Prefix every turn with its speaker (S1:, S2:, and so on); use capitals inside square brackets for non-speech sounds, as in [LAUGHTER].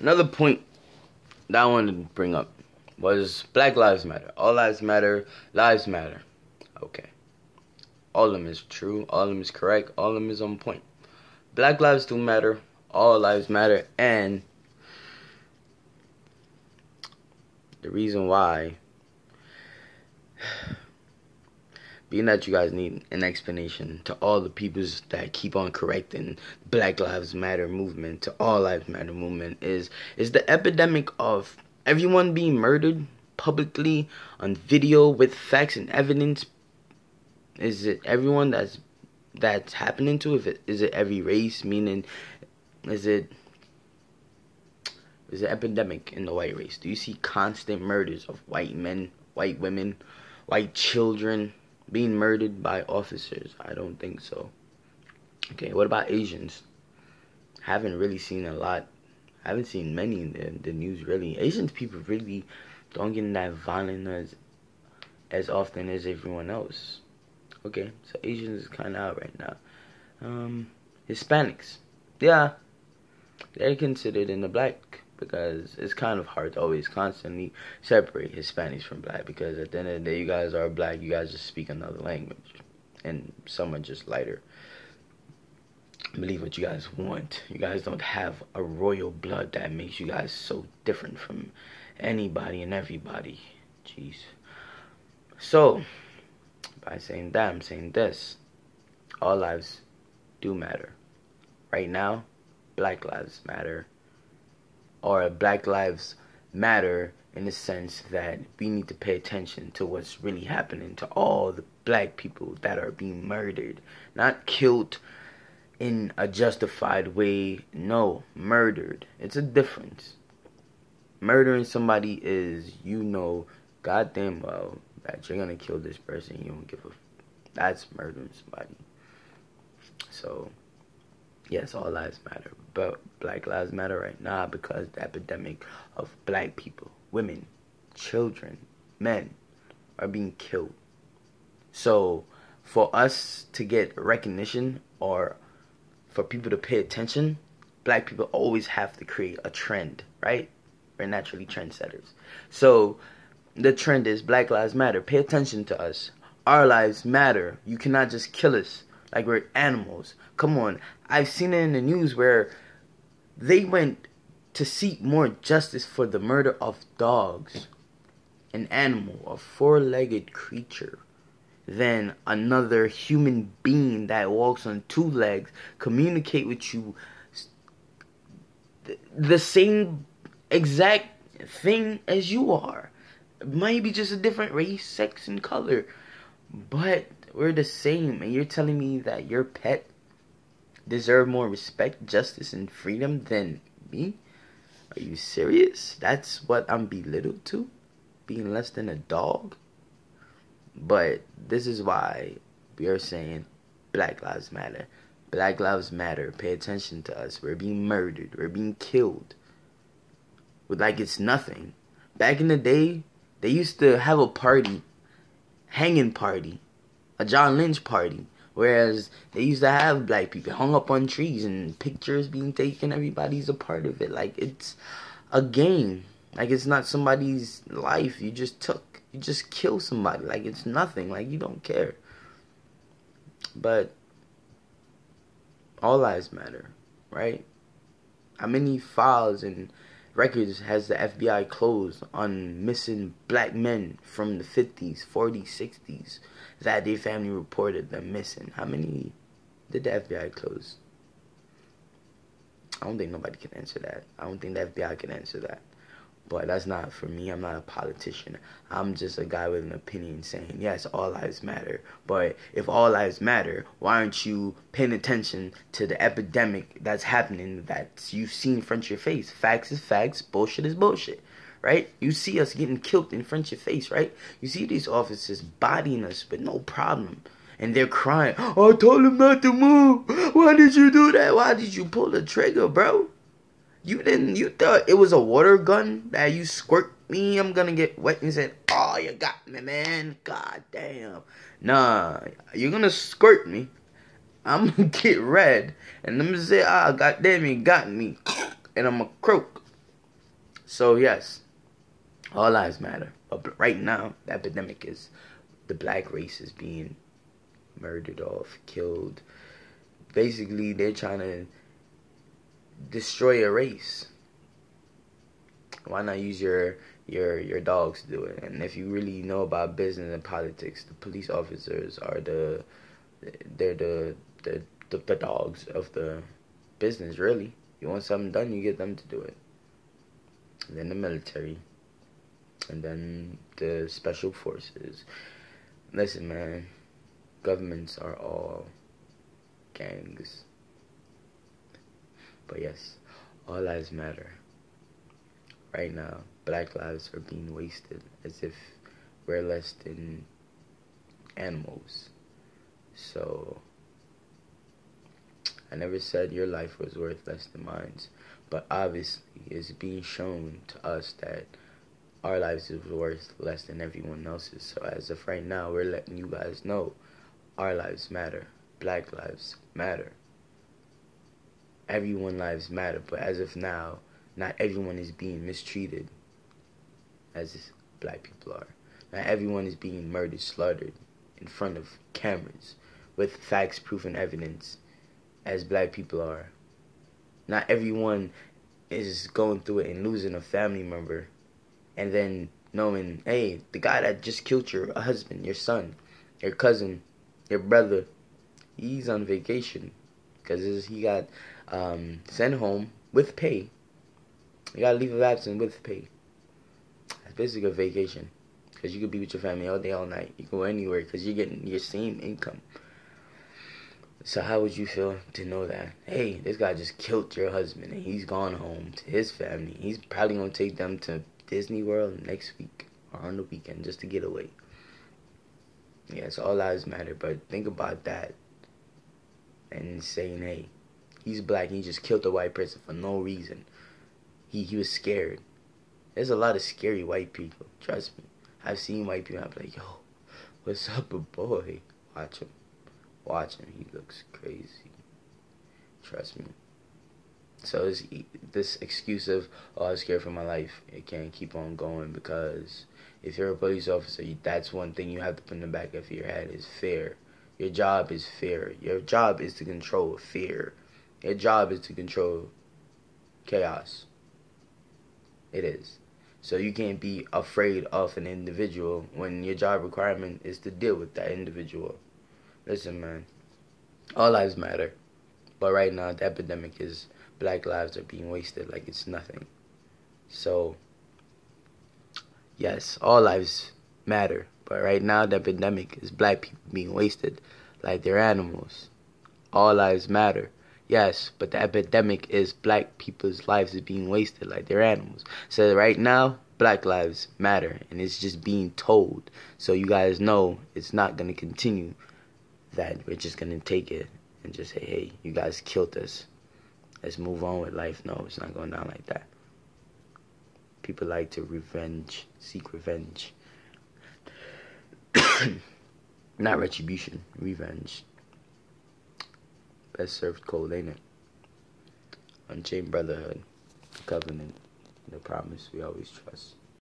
S1: another point that I wanted to bring up was Black Lives Matter. All lives matter. Lives matter. Okay. All of them is true. All of them is correct. All of them is on point. Black lives do matter. All lives matter. And the reason why, being that you guys need an explanation to all the peoples that keep on correcting Black Lives Matter movement to All Lives Matter movement, is is the epidemic of everyone being murdered publicly on video with facts and evidence is it everyone that's that's happening to? If it is it every race? Meaning, is it is it epidemic in the white race? Do you see constant murders of white men, white women, white children being murdered by officers? I don't think so. Okay, what about Asians? Haven't really seen a lot. Haven't seen many in the, the news really. Asian people really don't get that violent as as often as everyone else. Okay, so Asians is kind of out right now. Um, Hispanics, yeah, they're considered in the black because it's kind of hard to always constantly separate Hispanics from black because at the end of the day, you guys are black, you guys just speak another language, and some are just lighter. Believe what you guys want. You guys don't have a royal blood that makes you guys so different from anybody and everybody. Jeez. So, by saying that, I'm saying this. All lives do matter. Right now, Black Lives Matter. Or Black Lives Matter in the sense that we need to pay attention to what's really happening to all the black people that are being murdered. Not killed in a justified way. No, murdered. It's a difference. Murdering somebody is, you know, goddamn well that you're gonna kill this person. You don't give a. That's murdering somebody. So, yes, all lives matter, but Black Lives Matter right now because the epidemic of black people, women, children, men are being killed. So, for us to get recognition or for people to pay attention, black people always have to create a trend, right? We're naturally trendsetters. So, the trend is Black Lives Matter. Pay attention to us. Our lives matter. You cannot just kill us like we're animals. Come on. I've seen it in the news where they went to seek more justice for the murder of dogs, an animal, a four legged creature, than another human being that walks on two legs, communicate with you the same exact thing as you are maybe just a different race, sex, and color. But we're the same, and you're telling me that your pet deserve more respect, justice, and freedom than me? Are you serious? That's what I'm belittled to? Being less than a dog? But this is why we are saying Black Lives Matter. Black Lives Matter. Pay attention to us. We're being murdered. We're being killed. With like it's nothing. Back in the day, they used to have a party, hanging party, a John Lynch party. Whereas they used to have black people hung up on trees and pictures being taken. Everybody's a part of it. Like it's a game. Like it's not somebody's life. You just took. You just kill somebody. Like it's nothing. Like you don't care. But all lives matter, right? How many files and records has the FBI closed on missing black men from the 50s, 40s, 60s that their family reported them missing? How many did the FBI close? I don't think nobody can answer that. I don't think the FBI can answer that. But that's not for me. I'm not a politician. I'm just a guy with an opinion saying, yes, all lives matter. But if all lives matter, why aren't you paying attention to the epidemic that's happening that you've seen in front of your face? Facts is facts, bullshit is bullshit. Right? You see us getting killed in front of your face, right? You see these officers bodying us with no problem and they're crying. Oh, I told him not to move. Why did you do that? Why did you pull the trigger, bro? You didn't. You thought it was a water gun that you squirt me. I'm gonna get wet. And said, "Oh, you got me, man. God damn. Nah, you're gonna squirt me. I'm gonna [LAUGHS] get red, and I'm gonna say, ah, God damn, you got me, and I'm gonna croak. So yes, all lives matter. But right now, the epidemic is the black race is being murdered off, killed. Basically, they're trying to destroy a race. Why not use your your your dogs to do it? And if you really know about business and politics, the police officers are the they're the the the, the dogs of the business. Really, you want something done, you get them to do it. And then the military, and then the special forces. Listen, man, governments are all gangs. But yes, all lives matter. Right now, black lives are being wasted as if we're less than animals. So, I never said your life was worth less than mine's, but obviously it's being shown to us that our lives is worth less than everyone else's. So as of right now, we're letting you guys know our lives matter. Black lives matter everyone lives matter, but as of now, not everyone is being mistreated as black people are. Not everyone is being murdered, slaughtered in front of cameras with facts, proof, and evidence as black people are. Not everyone is going through it and losing a family member and then knowing, hey, the guy that just killed your husband, your son, your cousin, your brother, he's on vacation because he got um, home with pay. You got to leave of absence with pay. It's basically a vacation because you could be with your family all day, all night. You go anywhere because you're getting your same income. So how would you feel to know that, hey, this guy just killed your husband and he's gone home to his family. He's probably going to take them to Disney World next week or on the weekend just to get away. Yeah, so all lives matter, but think about that and saying, hey, he's black and he just killed a white person for no reason. He he was scared. There's a lot of scary white people. Trust me. I've seen white people. I'm like, yo, what's up, a boy? Watch him. Watch him. He looks crazy. Trust me. So this excuse of, oh, I'm scared for my life, it can't keep on going because if you're a police officer, that's one thing you have to put in the back of your head is fear. Your job is fear. Your job is to control fear. Your job is to control chaos. It is. So you can't be afraid of an individual when your job requirement is to deal with that individual. Listen, man. All lives matter. But right now, the epidemic is black lives are being wasted like it's nothing. So, yes, all lives matter. But right now, the epidemic is black people being wasted like they're animals. All lives matter. Yes, but the epidemic is black people's lives is being wasted like they're animals. So right now, black lives matter and it's just being told. So you guys know it's not gonna continue that we're just gonna take it and just say, Hey, you guys killed us. Let's move on with life. No, it's not going down like that. People like to revenge, seek revenge. [COUGHS] not retribution, revenge. Best served cold, ain't it? Unchained brotherhood, covenant, the promise we always trust.